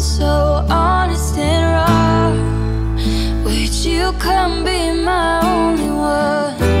so honest and raw Would you come be my only one?